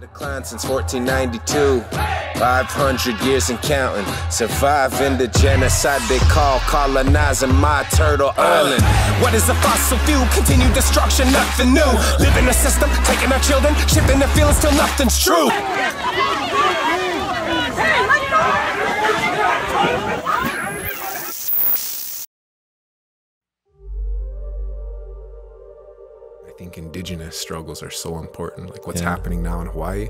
Declined since 1492, 500 years and counting. Surviving the genocide they call colonizing my turtle island. What is a fossil fuel? Continued destruction, nothing new. Living in a system, taking our children, shifting their feelings till nothing's true. Indigenous struggles are so important. Like what's yeah. happening now in Hawaii.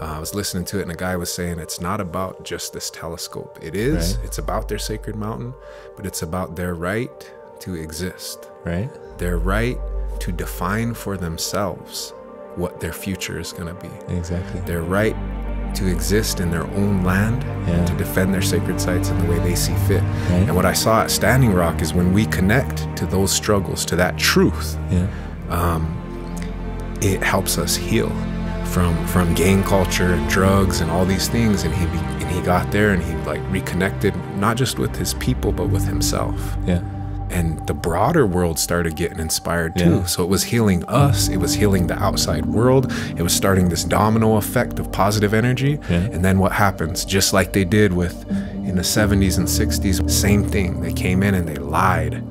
Uh, I was listening to it, and a guy was saying it's not about just this telescope. It is. Right. It's about their sacred mountain, but it's about their right to exist. Right. Their right to define for themselves what their future is going to be. Exactly. Their right to exist in their own land yeah. and to defend their sacred sites in the way they see fit. Right. And what I saw at Standing Rock is when we connect to those struggles, to that truth. Yeah um, it helps us heal from from gang culture and drugs and all these things. And he and he got there and he like reconnected not just with his people but with himself. Yeah. And the broader world started getting inspired too. Yeah. so it was healing us. It was healing the outside world. It was starting this domino effect of positive energy. Yeah. and then what happens? Just like they did with in the 70s and 60s same thing. They came in and they lied.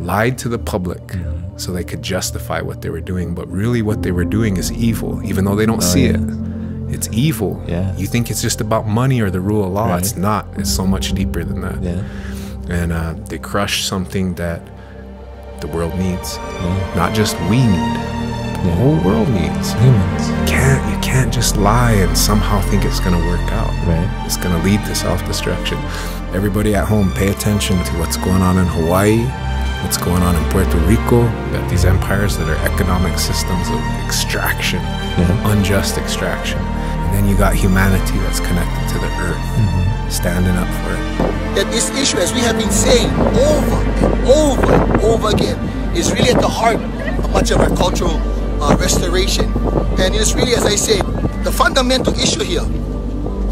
Lied to the public. -hmm so they could justify what they were doing. But really, what they were doing is evil, even though they don't oh, see yeah. it. It's evil. Yeah. You think it's just about money or the rule of law. Right. It's not. It's so much deeper than that. Yeah. And uh, they crush something that the world needs. Yeah. Not just we need. The whole world needs. Humans. You can't you can't just lie and somehow think it's gonna work out. Right. It's gonna lead to self-destruction. Everybody at home, pay attention to what's going on in Hawaii what's going on in Puerto Rico, that these empires that are economic systems of extraction, yeah. unjust extraction. And then you got humanity that's connected to the earth, mm-hmm. standing up for it. That this issue, as we have been saying over and over and over again, is really at the heart of much of our cultural uh, restoration. And it's really, as I said, the fundamental issue here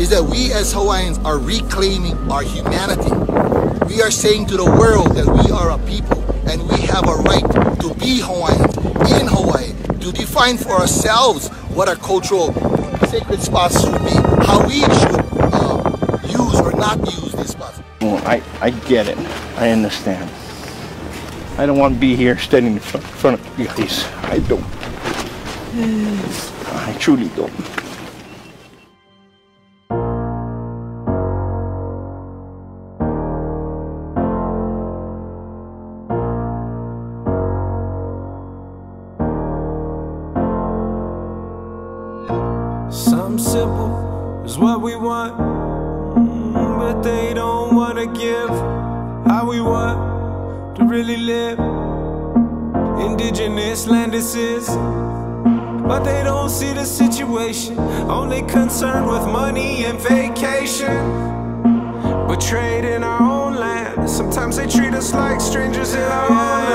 is that we as Hawaiians are reclaiming our humanity. We are saying to the world that we are a people and we have a right to be Hawaiians in Hawaii, to define for ourselves what our cultural sacred spots should be, how we should uh, use or not use these spots. Well, I, I get it. I understand. I don't want to be here standing in front of you guys. I don't. I truly don't. What we want, mm, but they don't wanna give how we want to really live. Indigenous land this is, but they don't see the situation, only concerned with money and vacation. Trade in our own land, sometimes they treat us like strangers in our own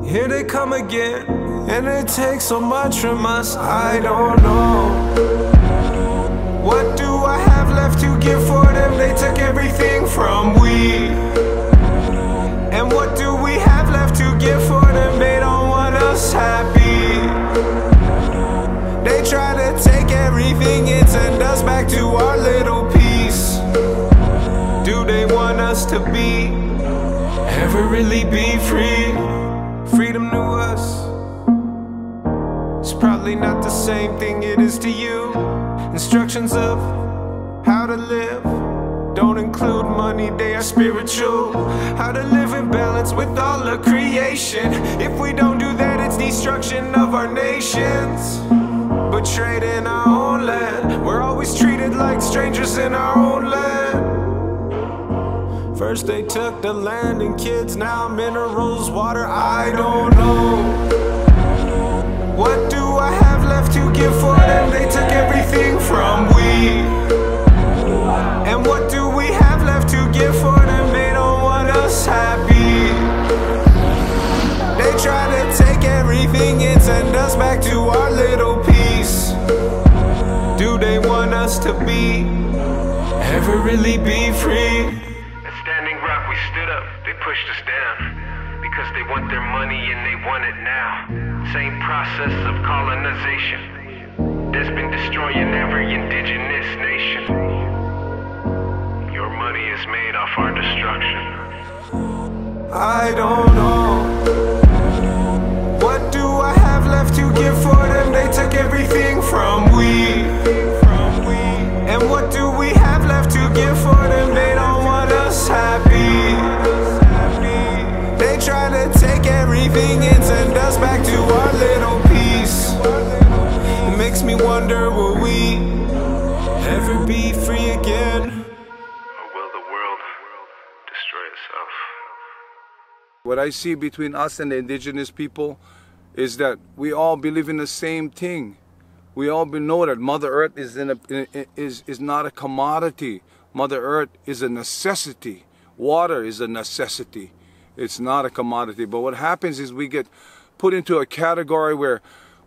land. Here they come again. And it takes so much from us, I don't know us to be Ever really be free? Freedom to us It's probably not the same thing it is to you. Instructions of how to live don't include money, they are spiritual. How to live in balance with all of creation. If we don't do that, it's destruction of our nations. Betrayed in our own land, we're always treated like strangers in our own land. First they took the land and kids, now minerals, water, I don't know. What do I have left to give for them? They took everything from we And what do we have left to give for them? They don't want us happy They try to take everything and send us back to our little piece Do they want us to be Ever really be free? We stood up, they pushed us down because they want their money and they want it now. Same process of colonization that's been destroying every indigenous nation. Your money is made off our destruction. I don't know. What do I have left to give for them? They took everything from we. And what do we have left to give for them? They don't want us happy. Take everything and send us back to our little piece. It makes me wonder will we ever be free again? Or will the world destroy itself? What I see between us and the indigenous people is that we all believe in the same thing. We all know that Mother Earth is, in a, is, is not a commodity. Mother Earth is a necessity. Water is a necessity. It's not a commodity. But what happens is we get put into a category where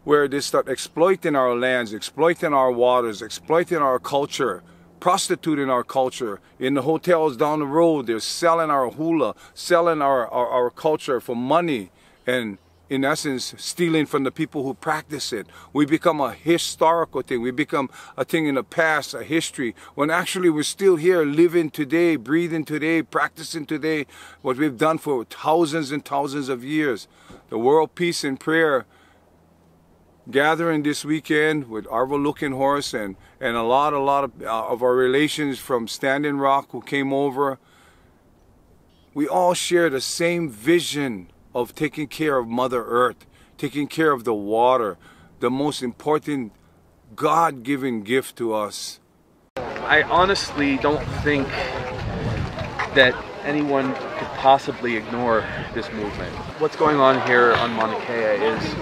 where they start exploiting our lands, exploiting our waters, exploiting our culture, prostituting our culture. In the hotels down the road, they're selling our hula, selling our, our, our culture for money, and in essence, stealing from the people who practice it. We become a historical thing. We become a thing in the past, a history, when actually we're still here living today, breathing today, practicing today, what we've done for thousands and thousands of years. The World Peace and Prayer gathering this weekend with Arvol Looking Horse and, and a lot, a lot of, uh, of our relations from Standing Rock who came over. We all share the same vision of taking care of Mother Earth, taking care of the water, the most important God given gift to us. I honestly don't think that anyone could possibly ignore this movement. What's going on here on Mauna Kea is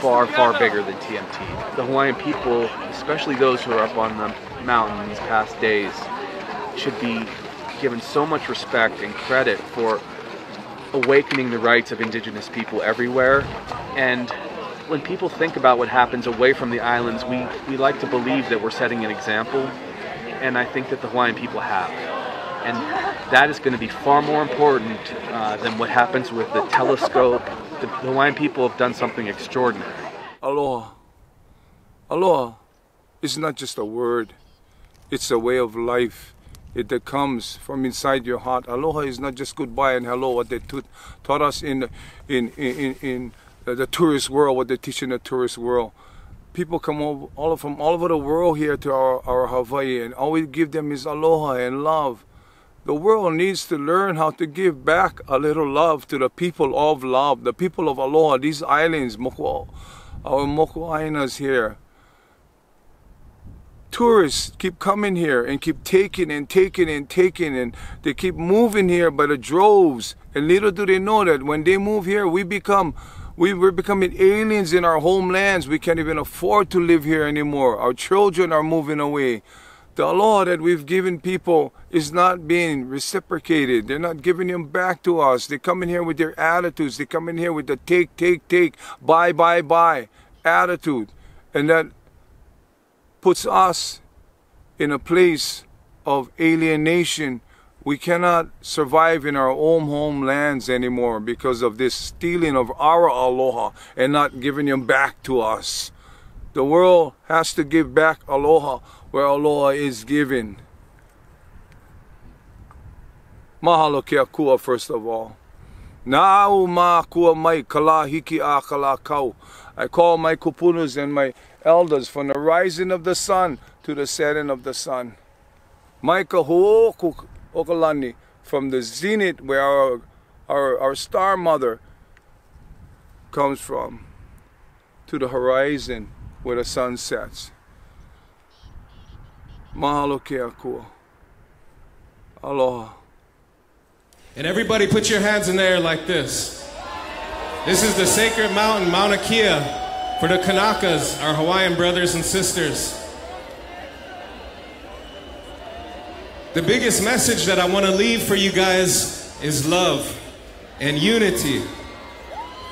far, far bigger than TMT. The Hawaiian people, especially those who are up on the mountain these past days, should be given so much respect and credit for awakening the rights of indigenous people everywhere. And when people think about what happens away from the islands, we, we like to believe that we're setting an example. And I think that the Hawaiian people have. And that is going to be far more important uh, than what happens with the telescope. The, the Hawaiian people have done something extraordinary. Aloha. Aloha is not just a word, it's a way of life. It that comes from inside your heart. Aloha is not just goodbye and hello, what they taught us in, in, in, in, the tourist world, what they teach in the tourist world. People come over, all from all over the world here to our, our Hawaii, and all we give them is aloha and love. The world needs to learn how to give back a little love to the people of love, the people of aloha, these islands, moko, our mokuainas here. Tourists keep coming here and keep taking and taking and taking, and they keep moving here by the droves. And little do they know that when they move here, we become we, we're becoming aliens in our homelands. We can't even afford to live here anymore. Our children are moving away. The law that we've given people is not being reciprocated. They're not giving them back to us. They come in here with their attitudes. They come in here with the take, take, take, buy, buy, buy attitude. And that puts us in a place of alienation. We cannot survive in our own homelands anymore because of this stealing of our aloha and not giving them back to us. The world has to give back aloha where aloha is given. Mahalo ke akua first of all. Na'au ma kua mai kala hiki a kala kau. I call my kupunas and my elders from the rising of the sun to the setting of the sun. Maika ho'oku okalani from the zenith where our, our, our star mother comes from to the horizon where the sun sets. Mahalo ke akua. Aloha. And everybody put your hands in the air like this. This is the sacred mountain, Mauna Kea, for the Kanakas, our Hawaiian brothers and sisters. The biggest message that I want to leave for you guys is love and unity.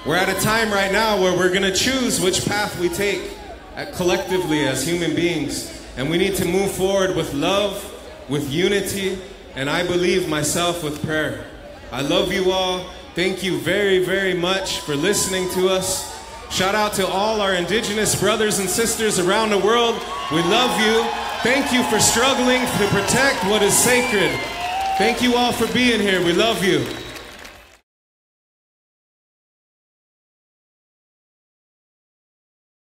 We're at a time right now where we're going to choose which path we take collectively as human beings. And we need to move forward with love, with unity, and I believe myself with prayer. I love you all. Thank you very, very much for listening to us. Shout out to all our indigenous brothers and sisters around the world. We love you. Thank you for struggling to protect what is sacred. Thank you all for being here. We love you.